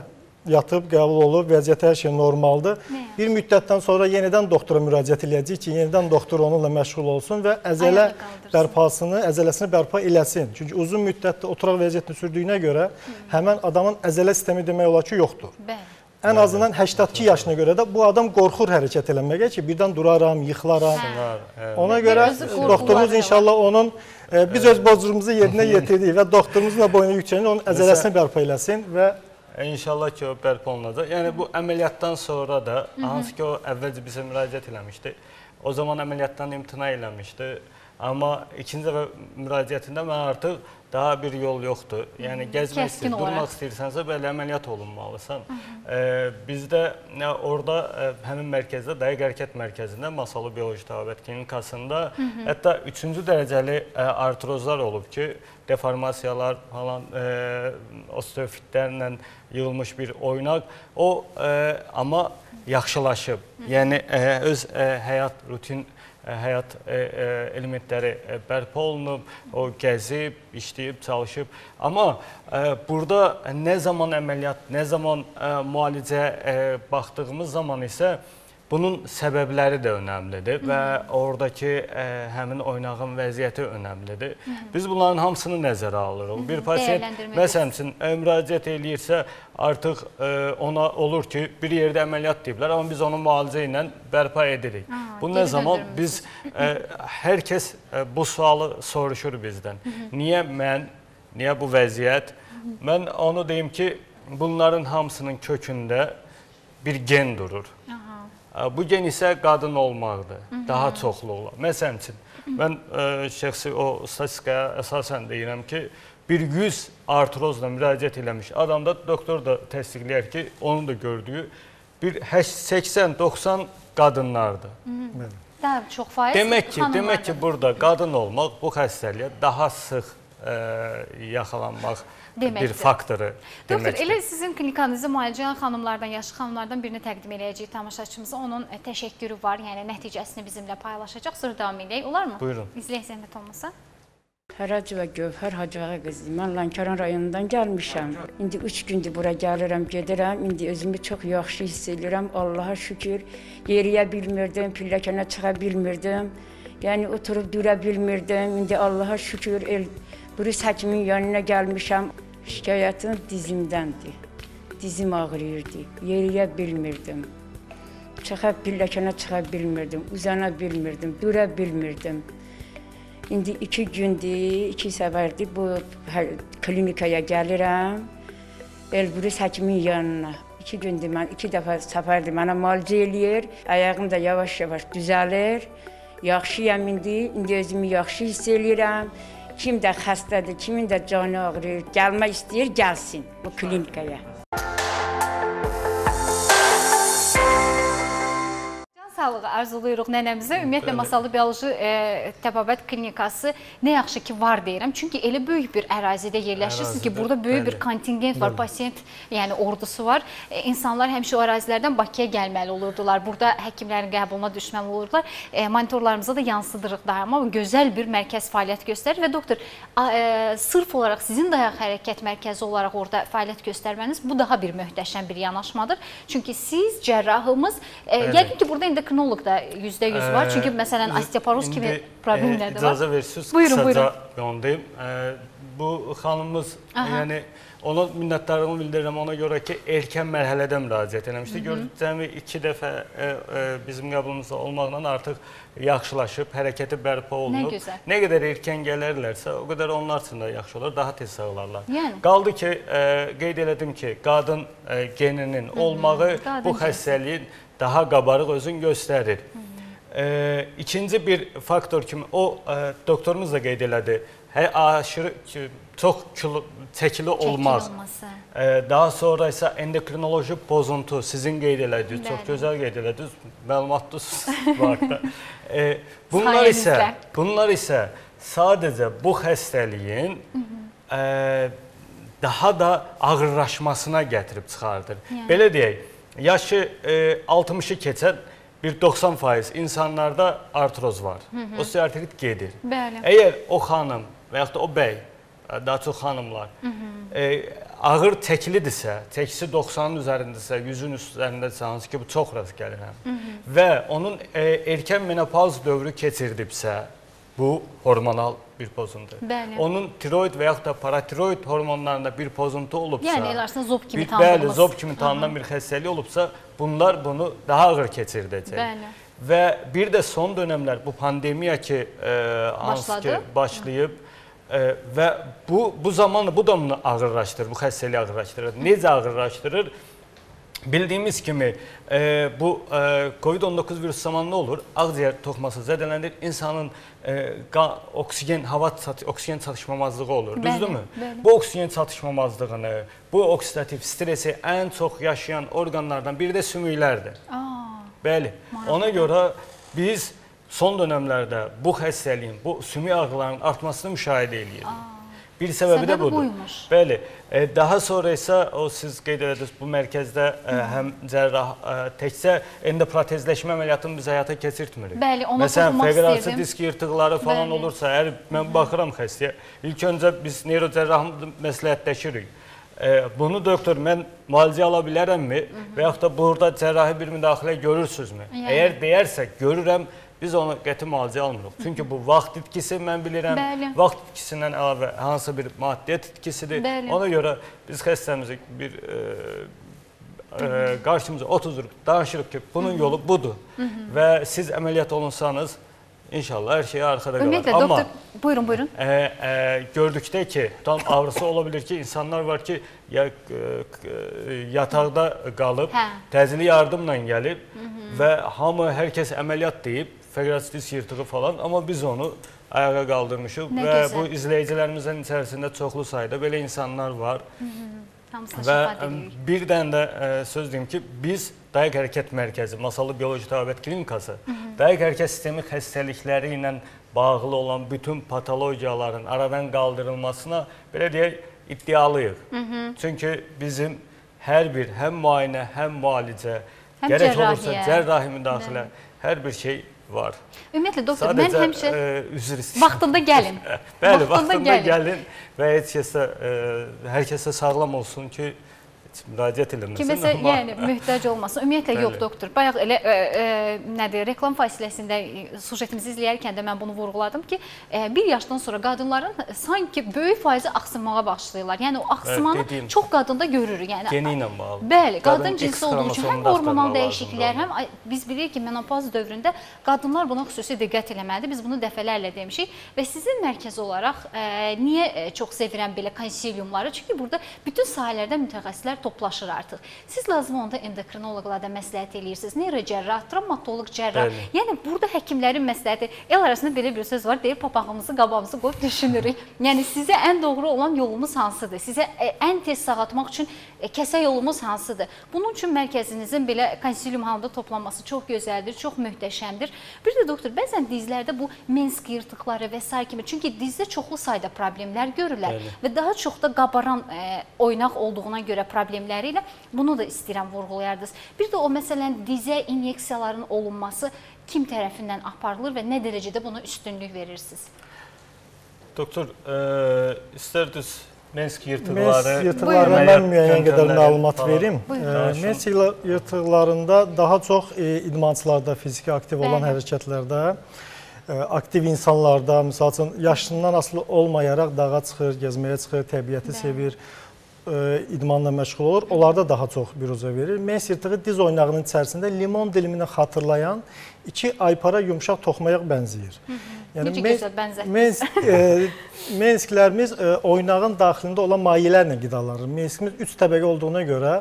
yatıb qəbul olub, vəziyyəti hər şey normaldır. Nə? Bir müddətdən sonra yenidən doktora müraciət eləyəcəyik ki, yenidən doktor onunla məşğul olsun və əzələ bərpasını, əzələsini bərpa eləsin. Çünki uzun müddətdə oturaq vəziyyətini sürdüyünə görə həmən adamın əzələ sistemi demək olar ki, yoxdur. Bəli. Ən azından 82 yaşına görə də bu adam qorxur hərəkət eləməyə ki, birdən duraram, yıxılaram. Var, ə, Ona görə qorxuları doktorumuz inşallah onun e, biz öz borcumuzu yerinə yetirdik və doktorumuzun da boynu yüksəlin, onun əzələsini bərpa eləsin və İnşallah ki o bərpa olunacaq. Yəni bu əməliyyatdan sonra da hansı ki o əvvəlcə bizə müraciət eləmişdi. O zaman əməliyyatdan imtina eləmişdi. Amma ikinci dəfə müraciətində mən artıq daha bir yol yoxdur. Yəni gəzmək Kəskin istəyirsən, durmaq istəyirsənsə belə əməliyyat olunmalısan. E, bizdə nə orada e, həmin mərkəzdə dəqiq hərəkət mərkəzində masalı bioloji təbabət klinikasında hətta 3-cü dərəcəli e, artrozlar olub ki, deformasiyalar falan e, osteofitlərlə yığılmış bir oynaq. O e, amma yaxşılaşıb. Yəni e, öz e, həyat rutin ə, həyat ə, ə, elementləri bərpa olunub, o gəzib, işləyib, çalışıb. Amma burada nə zaman əməliyyat, nə zaman ə, müalicəyə ə, baxdığımız zaman isə bunun səbəbləri də önəmlidir və oradakı ə, həmin oynağın vəziyyəti önəmlidir. Biz bunların hamısını nəzərə alırıq. Bir pasiyent məsəl üçün müraciət eləyirsə, artıq ə, ona olur ki, bir yerdə əməliyyat deyiblər, amma biz onu müalicə ilə bərpa edirik. Ha, Bu nə zaman biz ə, hər kəs ə, bu sualı soruşur bizdən. Niyə mən, niyə bu vəziyyət? Mən onu deyim ki, bunların hamısının kökündə bir gen durur. Ə, Bu gen isə qadın olmaqdır. Daha çoxlu olar. Məsəl üçün, mən ə, şəxsi o statistikaya əsasən deyirəm ki, bir 100 artrozla müraciət eləmiş adamda doktor da təsdiqləyər ki, onun da gördüyü bir 80-90 qadınlardır. Daha çox faiz Demək ki, xanımlardır. demək ki, burada qadın olmaq bu xəstəliyə daha sıx ə, yaxalanmaq Deməkdir. bir faktoru Doktor, deməkdir. elə sizin klinikanızda müalicə edən xanımlardan, yaşlı xanımlardan birini təqdim eləyəcəyik tamaşaçımıza. Onun ə, təşəkkürü var, yəni nəticəsini bizimlə paylaşacaq. Sonra davam edək. Olarmı? Buyurun. İzləyək zəhmət olmasa. Həracıva Gövhər Hacıağa qızıyım. Mən Lənkəran rayonundan gəlmişəm. İndi 3 gündür bura gəlirəm, gedirəm. İndi özümü çox yaxşı hiss edirəm. Allaha şükür. Yeriyə bilmirdim, pilləkənə çıxa bilmirdim. Yəni oturub dura bilmirdim. İndi Allaha şükür el Brus həkimin yanına gəlmişəm. Şikayətim dizimdəndir. Dizim ağrıyırdı. Yeriyə bilmirdim. Çıxa pilləkənə çıxa bilmirdim, uzana bilmirdim, dura bilmirdim. İndi iki gündür, iki səfərdir bu klinikaya gəlirəm. Elbrus həkimin yanına. İki gündür mən iki dəfə səfərdir mənə müalicə eləyir. Ayağım da yavaş-yavaş düzəlir. Yaxşıyam indi. İndi özümü yaxşı hiss eləyirəm. Kim də xəstədir, kimin də canı ağrıyır, gəlmək istəyir, gəlsin bu klinikaya. Sağlığı arzulayırıq nənəmizə. Ümumiyyətlə Masallı Bioloji e, Təbabət Klinikası nə yaxşı ki var deyirəm. Çünki elə böyük bir ərazidə yerləşirsiniz ki, Ərazidə, burada böyük bir bəli. kontingent var, pasiyent, yəni ordusu var. E, insanlar həmişə o ərazilərdən Bakıya gəlməli olurdular. Burada həkimlərin qəbuluna düşməli olurdular. E, monitorlarımıza da yansıdırıq daima. Gözəl bir mərkəz fəaliyyət göstərir və doktor, a, e, sırf olaraq sizin dayaq hərəkət mərkəzi olaraq orada fəaliyyət göstərməniz bu daha bir möhtəşəm bir yanaşmadır. Çünki siz cərrahımız, e, Bəli. yəqin ki, burada endokrinoloq da %100 var. Çünki məsələn osteoporoz kimi İndi, problemlər e, də var. İcazə versiniz, Buyurun, qısaca buyurun. yondayım. E, bu xanımımız, Aha. yəni ona minnətdarlığımı bildirirəm ona görə ki, erkən mərhələdə müraciət etmişdi. Gördük, cəmi 2 dəfə e, e, bizim qəbulumuzda olmaqla artıq yaxşılaşıb, hərəkəti bərpa olunub. gözəl. Nə qədər erkən gəlirlərsə, o qədər onlar üçün də yaxşı olur, daha tez sağalarlar. Yəni. Qaldı ki, e, qeyd elədim ki, qadın e, geninin olmağı Qadın bu xəstəliyin daha qabarıq özünü göstərir. E, ikinci bir faktor kimi o e, doktorumuz da qeyd elədi. Hə aşırı çox kilo çəkili olmaz. olması. E, daha sonra isə endokrinoloji pozuntu sizin qeyd elədiniz, çox gözəl qeyd elədiniz. Məlumatlısınız bu haqda. E, bunlar isə bunlar isə sadəcə bu xəstəliyin e, daha da ağırlaşmasına gətirib çıxardır. Yəni. Belə deyək, yaşı e, 60-ı keçən bir 90% insanlarda artroz var. Osteoartrit gedir. Bəli. Əgər o xanım və yaxud da o bəy, e, daha çox xanımlar, e, ağır çəkilidirsə, çəkisi 90-ın üzərindəsə, 100-ün üzərindəsə, hansı ki bu çox rast gəlir həm. Və onun e, erkən menopauz dövrü keçirdibsə, bu hormonal bir pozuntu. Bəli. Onun tiroid və yaxud da paratiroid hormonlarında bir pozuntu olubsa, Yəni elə aslında zob kimi tanıdığımız. Bəli, zob kimi tanınan bir xəstəlik olubsa, bunlar bunu daha ağır keçirdəcək. Bəli. Və bir də son dövrlər bu pandemiya ki, e, hansı ki başlayıb e, və bu bu zamanı bu da bunu ağırlaşdırır, bu xəstəliyi ağırlaşdırır. Necə ağırlaşdırır? Bildiyimiz kimi e, bu e, COVID-19 virus zamanı nə olur? Ağciyər toxuması zədələnir, insanın e, qan, oksigen, hava çat, oksigen çatışmamazlığı olur, düzdürmü? Bu oksigen çatışmamazlığını, bu oksidativ stresi ən çox yaşayan orqanlardan biri də sümüklərdir. Aa, Bəli. Ona görə biz son dövrlərdə bu xəstəliyin, bu sümük ağrılarının artmasını müşahidə edirik. Bir səbəbi, də Səbəbi budur. buymuş. Bəli. E, daha sonra isə o siz qeyd etdiniz bu mərkəzdə e, həm cərrah e, təkcə endoprotezləşmə əməliyyatını biz həyata keçirtmirik. Bəli, ona Məsələn, istəyirdim. disk yırtıqları falan Bəli. olursa, əgər mən baxıram xəstəyə, ilk öncə biz neyrocərrahla məsləhətləşirik. E, bunu doktor mən müalicə ala bilərəmmi və yaxud da burada cərrahi bir müdaxilə görürsünüzmü? Yəni. Əgər deyərsə görürəm, biz onu qəti müalicə almırıq. Çünki bu vaxt itkisi mən bilirəm. Bəli. Vaxt itkisindən əlavə hansı bir maddiyyat itkisidir. Bəli. Ona görə biz xəstəmizi bir e, e, qarşımıza otururuq, danışırıq ki, bunun yolu budur. Və siz əməliyyat olunsanız inşallah hər şey arxada qalar. ümumiyyətlə Amma doktor, buyurun, buyurun. e, e, gördükdə ki, tam ağrısı ola bilər ki, insanlar var ki, ya e, e, yataqda qalıb, Hə. təcili yardımla gəlib və hamı hər kəs əməliyyat deyib, feqrasitis yırtığı falan, amma biz onu ayağa qaldırmışıq Nə və gözəl. bu izləyicilərimizin içərisində çoxlu sayda belə insanlar var. Hamısına Və şəfa ə, deyirik. bir dənə də ə, söz deyim ki, biz Dayaq Hərəkət Mərkəzi, Masallı Bioloji Təbabət Klinikası, Dayaq hərəkət sistemi xəstəlikləri ilə bağlı olan bütün patologiyaların aradan qaldırılmasına belə deyək iddialıyıq. Çünki bizim hər bir həm müayinə, həm müalicə, Həm gərək olursa cərrahiyyə. cərrahi müdaxilə, hər bir şey var. Ümumiyyətlə doktor, mən Sadəcə həmişə ə, üzr istəyirəm. vaxtında gəlin. Bəli, Vaxtında vaxtında gəlin. gəlin və heç kəsə ə, hər kəsə sağlam olsun ki, müraciət eləməsin. Kiməsə amma- yəni möhtac olmasın. Ümumiyyətlə yox Bəli. doktor. Bayaq elə ə, ə, nədir, reklam fasiləsində ə, sujetimizi izləyərkən də mən bunu vurğuladım ki, ə, 1 yaşdan sonra qadınların sanki böyük faizi axsınmağa başlayırlar. Yəni o axsımanı dediyim. çox qadında görürük. Yəni Geni ilə bağlı. Bəli, qadın Qadın cinsi olduğu üçün həm hormonal dəyişikliklər, həm biz bilirik ki, menopoz dövründə qadınlar buna xüsusi diqqət eləməlidir. Biz bunu dəfələrlə demişik və sizin mərkəz olaraq ə, niyə ə, çox sevirəm belə konsiliumları? Çünki burada bütün sahələrdən mütəxəssislər toplaşır artıq. Siz lazım onda endokrinoloqlara da məsləhət eləyirsiniz. Neyrocərrah, travmatoloq cərrah. Bəli. Yəni burada həkimlərin məsləhəti el arasında belə bir söz var, deyir papağımızı, qabağımızı qoyub düşünürük. Yəni sizə ən doğru olan yolumuz hansıdır? Sizə e, ən tez sağaltmaq üçün e, kəsə yolumuz hansıdır? Bunun üçün mərkəzinizin belə konsilium halında toplanması çox gözəldir, çox möhtəşəmdir. Bir də doktor, bəzən dizlərdə bu mensk yırtıqları və s. kimi, çünki dizdə çoxlu sayda problemlər görürlər Bəli. və daha çox da qabaran e, oynaq olduğuna görə problemləri ilə bunu da istəyirəm vurğulayardınız. Bir də o məsələn dizə inyeksiyaların olunması kim tərəfindən aparılır və nə dərəcədə buna üstünlük verirsiniz? Doktor, e, istərdiniz Mensk yırtıqları mən müəyyən qədər məlumat verim. Buyurun. Ee, Danışın. Mens yıla- yırtıqlarında daha çox e, idmançılarda, fiziki aktiv olan Bəli. hərəkətlərdə, e, aktiv insanlarda, məsəl üçün yaşından asılı olmayaraq dağa çıxır, gəzməyə çıxır, təbiəti Bəli. sevir, e, idmanla məşğul olur. Onlarda daha çox büruzə verir. Mens yırtığı diz oynağının içərisində limon dilimini xatırlayan iki aypara yumşaq toxmayaq bənzəyir. Yəni Necə gözəl bənzətdiniz. Mens, e, mensklərimiz e, oynağın daxilində olan mayelərlə qidalanır. Menskimiz 3 təbəqə olduğuna görə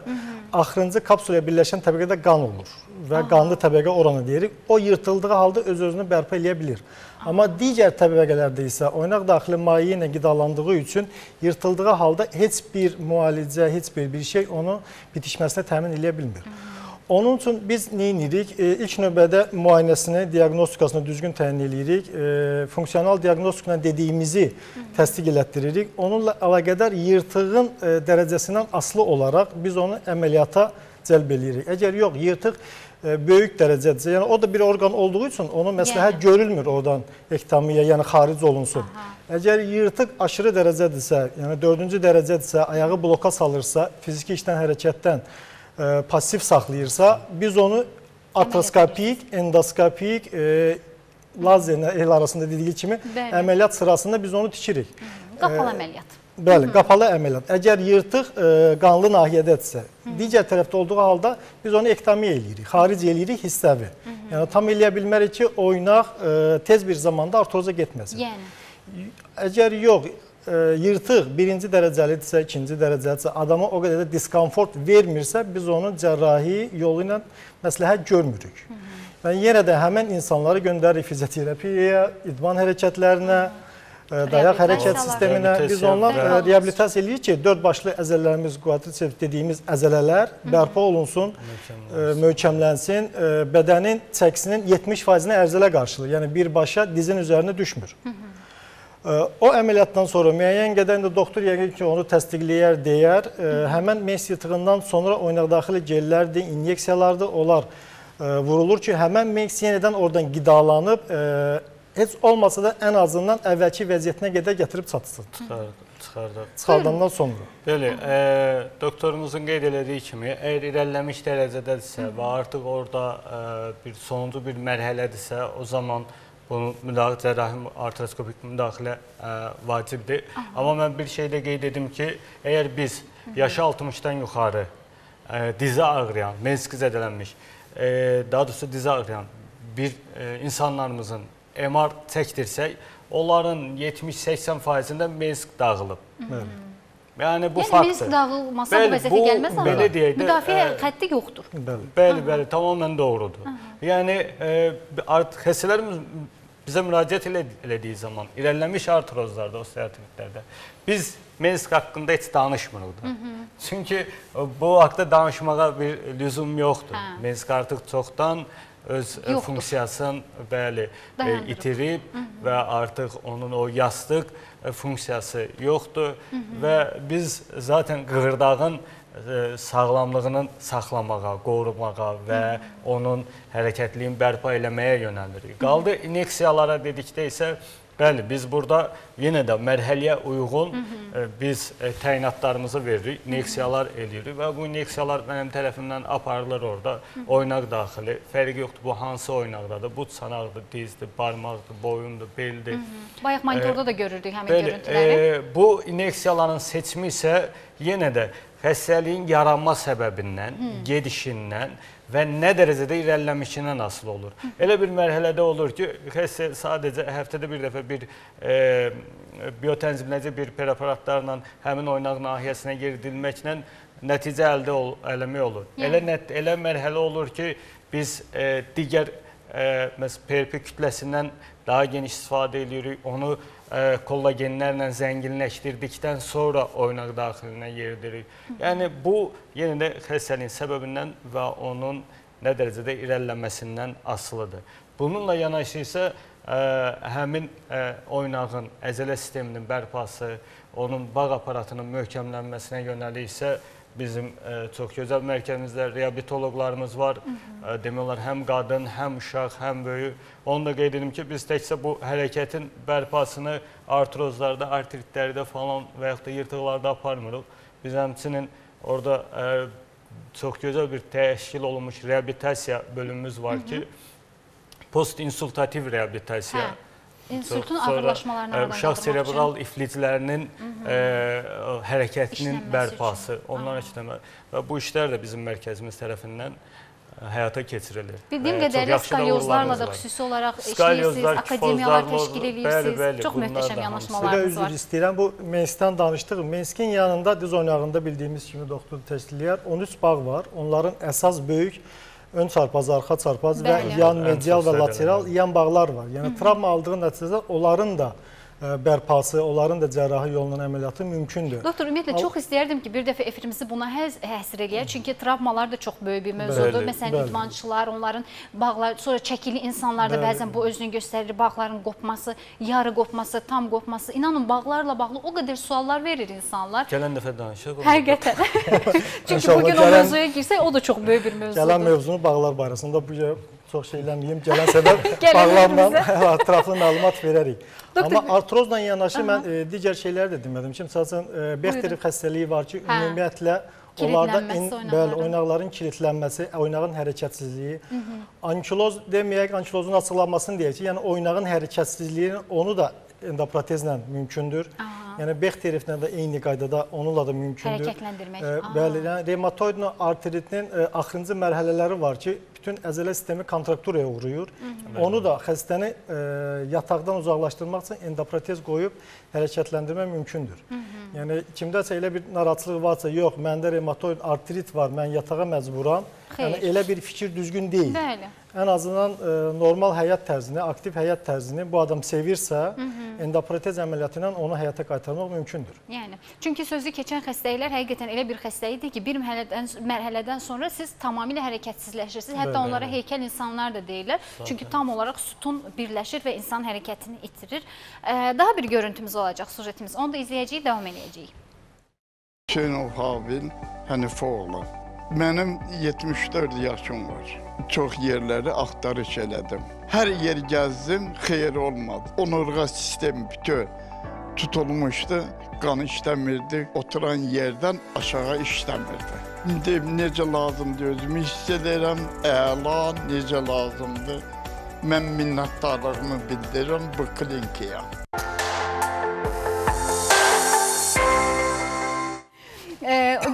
axırıncı kapsulə birləşən təbəqədə qan olur və qanlı təbəqə oranı deyirik. O yırtıldığı halda öz-özünü bərpa eləyə bilir. Amma digər təbəqələrdə isə oynaq daxili maye ilə qidalandığı üçün yırtıldığı halda heç bir müalicə, heç bir bir şey onu bitişməsinə təmin eləyə bilmir. Onun üçün biz nə edirik? E, ilk növbədə müayinəsini, diaqnostikasını düzgün təyin eləyirik. E, funksional diaqnostiklə dediyimizi təsdiq elətdiririk. Onunla əlaqədar yırtığın e, dərəcəsindən asılı olaraq biz onu əməliyyata cəlb eləyirik. Əgər yox, yırtıq böyük dərəcədirsə, yəni o da bir orqan olduğu üçün onu məsləhət Yəni. görülmür oradan ektamiyə, yəni xaric olunsun. Əgər yırtıq aşırı dərəcədirsə, yəni 4-cü dərəcədirsə, ayağı bloka salırsa, fiziki işdən, hərəkətdən e, pasiv saxlayırsa, biz onu atroskopik, endoskopik, e, lazerlə el arasında dediyi kimi Bəli. əməliyyat sırasında biz onu tikirik. Qapalı əməliyyat. Bəli, qapalı əməliyyat. Əgər yırtıq e, qanlı nahiyədədirsə, digər tərəfdə olduğu halda biz onu ektomiya eləyirik, xaric eləyirik hissəvi. Yəni tam eləyə bilmərik ki, oynaq e, tez bir zamanda artroza getməsin. Yəni Əgər yox, e, yırtıq birinci dərəcəlidirsə, ikinci dərəcəlidirsə, adama o qədər də diskomfort vermirsə, biz onu cərrahi yolu ilə məsləhət görmürük. Və yenə də həmin insanları göndəririk fizioterapiyaya, idman hərəkətlərinə, e, dayaq hərəkət sisteminə. Biz Reabilitasiya onlar və- e, reabilitasiya eləyirik ki, dörd başlı əzələlərimiz, quadriceps dediyimiz əzələlər bərpa olunsun, e, möhkəmlənsin, e, bədənin çəkisinin 70%-ni ərzələ qarşılayır. Yəni birbaşa dizin üzərinə düşmür. O əməliyyatdan sonra müəyyən qədər də doktor yəqin ki, onu təsdiqləyər, deyər. Həmən mes yırtığından sonra oynaqdaxili gellərdir, inyeksiyalardır, onlar vurulur ki, həmən mes yenidən oradan qidalanıb, ə, heç olmasa da ən azından əvvəlki vəziyyətinə qədər gətirib çatsın. Çıxardıq, çıxardıq. Çıxardandan sonra. Bəli, e, doktorumuzun qeyd elədiyi kimi, əgər irəliləmiş dərəcədədirsə və artıq orada e, bir sonuncu bir mərhələdirsə, o zaman bunu müdaxilə cərrahi artroskopik müdaxilə e, vacibdir. Amma mən bir şey də qeyd edim ki, əgər biz yaşı 60-dan yuxarı e, dizi ağrıyan, menski zədələnmiş, e, daha doğrusu dizi ağrıyan bir e, insanlarımızın MR çəkdirsək, onların 70-80%-də mensk dağılıb. Bəli. Yəni bu yəni faktdır. mensk dağılmasa Bəli, bu vəziyyətə gəlməz amma belə deyək də, müdafiə ə, xətti yoxdur. Bəli. Bəli, bəli, tamamilə doğrudur. Yəni e, artıq xəstələrimiz bizə müraciət elə, elədiyi zaman irəliləmiş artrozlarda, osteoartritlərdə biz mensk haqqında heç danışmırıq da. Çünki e, bu haqqda danışmağa bir lüzum yoxdur. Hə. Mensk artıq çoxdan öz e, Yoxdur. funksiyasını bəli e, Dayandırıb. itirib və artıq onun o yastıq e, funksiyası yoxdur və biz zaten qığırdağın sağlamlığının saxlamağa, qorumağa və onun hərəkətliyini bərpa eləməyə yönəlirik. Qaldı inyeksiyalara dedikdə isə bəli, biz burada yenə də mərhələyə uyğun e, biz e, təyinatlarımızı veririk, inyeksiyalar eləyirik və bu inyeksiyalar mənim tərəfimdən aparılır orada. Oynaq daxili, fərqi yoxdur bu hansı oynaqdadır. Bu çanaqdır, dizdir, barmaqdır, boyundur, beldir. Bayaq monitorda da görürdük həmin Bəli, görüntüləri. e, bu inyeksiyaların seçimi isə yenə də xəstəliyin yaranma səbəbindən, gedişindən və nə dərəcədə irəliləmişindən asılı olur. Elə bir mərhələdə olur ki, xəstə sadəcə həftədə bir dəfə bir e, biotənzimləyici bir preparatlarla həmin oynaq nahiyəsinə yeridilməklə nəticə əldə ol, eləmək olur. Elə elə mərhələ olur ki, biz e, digər e, məsələn PRP kütləsindən daha geniş istifadə edirik. Onu e, kollagenlərlə zənginləşdirdikdən sonra oynaq daxilinə yeridirik. Yəni bu yenə də xəstəliyin səbəbindən və onun nə dərəcədə irəliləməsindən asılıdır. Bununla yanaşı isə ə, həmin ə, oynağın əzələ sisteminin bərpası, onun bağ aparatının möhkəmlənməsinə yönəlik isə bizim ə, çox gözəl mərkəzimizdə reabilitoloqlarımız var. Ə, demək olar həm qadın, həm uşaq, həm böyük. Onu da qeyd edim ki, biz təkcə bu hərəkətin bərpasını artrozlarda, artritlərdə falan və yaxud da yırtıqlarda aparmırıq. Biz həmçinin orada ə, çox gözəl bir təşkil olunmuş reabilitasiya bölümümüz var ki, post-insultativ reabilitasiya. Hə. İnsultun Sonra, ağırlaşmalarını ə, aradan uşaq serebral ifliclərinin ə, hərəkətinin İşlənməsi bərpası, üçün. onların işləmə və bu işlər də bizim mərkəzimiz tərəfindən həyata keçirilir. Bildiyim çox qədərilə yaxşı da var. xüsusi olaraq işləyirsiniz, akademiyalar təşkil bəli, edirsiniz. bəli, Çox bunlar möhtəşəm da hamısı. Sizə yanaşmalarınız üzr var. istəyirəm. Bu Mensdən danışdıq. Menskin yanında diz oynağında bildiyimiz kimi doktor təşkilləyər 13 bağ var. Onların əsas böyük ön çarpaz, arxa çarpaz və Bəli. yan Ən medial və lateral yan bağlar var. Yəni travma aldığı nəticədə onların da bərpası, onların da cərrahi yolla əməliyyatı mümkündür. Doktor, ümumiyyətlə Al- çox istəyərdim ki, bir dəfə efirimizi buna həsr eləyək. Çünki travmalar da çox böyük bir mövzudur. Bəli, Məsələn, bəli. idmançılar, onların bağlar, sonra çəkili insanlarda Bəli. bəzən bu özünü göstərir. Bağların qopması, yarı qopması, tam qopması. İnanın, bağlarla bağlı o qədər suallar verir insanlar. Gələn dəfə danışaq. Həqiqətən. Çünki bu gün o mövzuya girsək, o da çox böyük bir mövzudur. Gələn mövzunu bağlar barəsində bu çox şey eləməyim. Gələn səfər evimizə. ətraflı məlumat verərik. Doktor, Amma artrozla yanaşı mən e, digər şeyləri də demədim ki, məsələn, e, Bechterin xəstəliyi var ki, Hə. ümumiyyətlə onlarda in, oynaqların. bəli, oynaqların kilidlənməsi, oynağın hərəkətsizliyi, ankiloz deməyək, ankilozun açıqlanmasını deyək ki, yəni oynağın hərəkətsizliyi onu da endoprotezlə mümkündür. Yəni Bechterevlə də eyni qaydada onunla da mümkündür. Hərəkətləndirmək. E, bəli, yəni reumatoidlə artritinin e, axırıncı mərhələləri var ki, bütün əzələ sistemi kontrakturaya uğrayır. Onu da xəstəni e, yataqdan uzaqlaşdırmaq üçün endoprotez qoyub hərəkətləndirmək mümkündür. Yəni kimdəsə elə bir narahatçılıq varsa, yox, məndə reumatoid artrit var, mən yatağa məcburam. Xeyr. Yəni elə bir fikir düzgün deyil. Bəli. Ən azından e, normal həyat tərzini, aktiv həyat tərzini bu adam sevirsə, endoprotez əməliyyatı ilə onu həyata qaytarmaq mümkündür. Yəni, çünki sözü keçən xəstəliklər həqiqətən elə bir xəstəlikdir ki, bir mərhələdən, mərhələdən sonra siz tamamilə hərəkətsizləşirsiniz. Hətta Bəli, onlara bəli. heykəl insanlar da deyirlər. Çünki tam olaraq sütun birləşir və insan hərəkətini itirir. Daha bir görüntümüz olacaq sujetimiz. Onu da izləyəcəyik, davam edəcəyik. Hüseynov Habil Hənifoğlu. Mənim 74 yaşım var. Çox yerləri axtarış elədim. Hər yer gəzdim, xeyir olmadı. Onurğa sistemi bütöv tutulmuşdu, qan işləmirdi, oturan yerdən aşağı işləmirdi. İndi necə lazımdır özümü hiss edirəm, əla, necə lazımdır. Mən minnətdarlığımı bildirirəm bu klinikaya.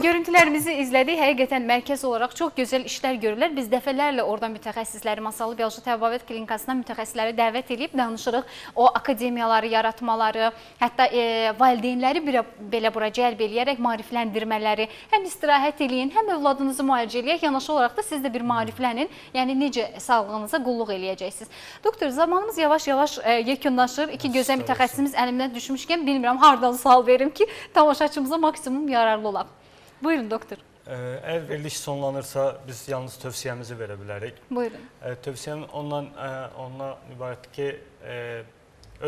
Görüntülərimizi izlədik. Həqiqətən mərkəz olaraq çox gözəl işlər görürlər. Biz dəfələrlə orada mütəxəssisləri, Masallı Bioloji Təbabət Klinikasına mütəxəssisləri dəvət edib danışırıq. O akademiyaları yaratmaları, hətta e, valideynləri bir, belə bura cəlb eləyərək maarifləndirmələri, həm istirahət eləyin, həm övladınızı müalicə eləyək, yanaşı olaraq da siz də bir maariflənin, yəni necə sağlığınıza qulluq eləyəcəksiniz. Doktor, zamanımız yavaş-yavaş e, yekunlaşır. İki gözəl mütəxəssisimiz əlimdən düşmüşkən bilmirəm hardan sual verim ki, tamaşaçımıza maksimum yararlı olaq. Buyurun doktor. Əgər veriliş sonlanırsa, biz yalnız tövsiyəmizi verə bilərik. Buyurun. Tövsiyəm ondan ə, ondan ibarətdir ki, ə,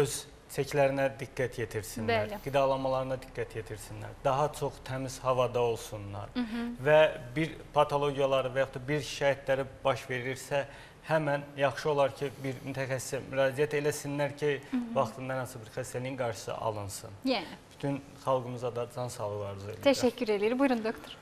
öz çəklərinə diqqət yetirsinlər, Bəli. qidalanmalarına diqqət yetirsinlər, daha çox təmiz havada olsunlar və bir patologiyaları və yaxud da bir şikayətləri baş verirsə, həmən yaxşı olar ki, bir mütəxəssisə müraciət eləsinlər ki, vaxtında hansı bir xəstəliyin qarşısı alınsın. Yəni, Bütün xalqımıza da can sağlığı arzu edirəm. təşəkkür edirik. Buyurun doktor.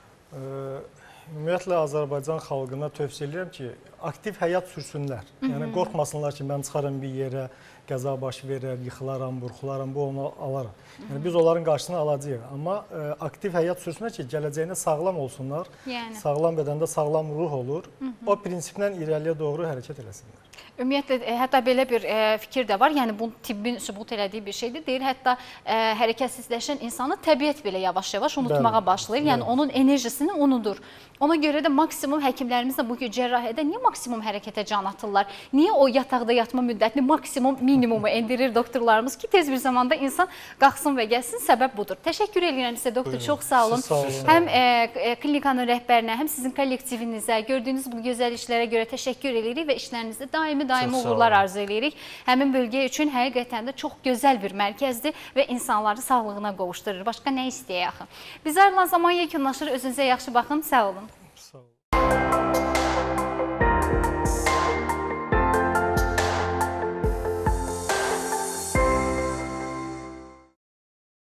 Ümumiyyətlə Azərbaycan xalqına tövsiyə edirəm ki, aktiv həyat sürsünlər. Yəni qorxmasınlar ki, mən çıxaram bir yerə, qəza baş verər, yıxılaram, burxularam, bu onu alaram. Yəni biz onların qarşısını alacağıq. Amma ə, aktiv həyat sürsünlər ki, gələcəyində sağlam olsunlar. Yəni. Sağlam bədəndə sağlam ruh olur. O prinsiplə irəliyə doğru hərəkət eləsinlər. Ümumiyyətlə e, hətta belə bir e, fikir də var. Yəni bu tibbin sübut elədiyi bir şeydir. Deyir hətta e, hərəkətsizləşən insanı təbiət belə yavaş-yavaş unutmağa başlayır. Yəni Bəli. onun enerjisini unudur. Ona görə də maksimum həkimlərimiz də bu gün cərrahiyyədə niyə maksimum hərəkətə can atırlar? Niyə o yataqda yatma müddətini maksimum minimumu endirir doktorlarımız ki, tez bir zamanda insan qalxsın və gəlsin. Səbəb budur. Təşəkkür edirəm sizə doktor. Çox sağ olun. Siz sağ olun. Həm e, e, klinikanın rəhbərinə, həm sizin kollektivinizə, gördüyünüz bu gözəl işlərə görə təşəkkür edirik və işlərinizdə daimi daimi uğurlar arzu edirik. Həmin bölgə üçün həqiqətən də çox gözəl bir mərkəzdir və insanları sağlığına qovuşdurur. Başqa nə istəyək axı? Biz ayrılan zaman yekunlaşır. Özünüzə yaxşı baxın. Sağ olun. Sağ olun.